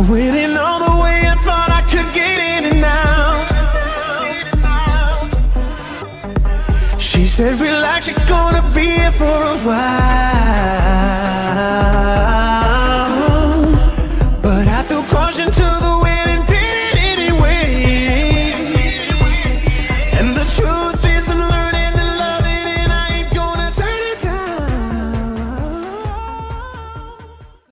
I went in all the way, I thought I could get in and out. She said, relax, you're gonna be here for a while.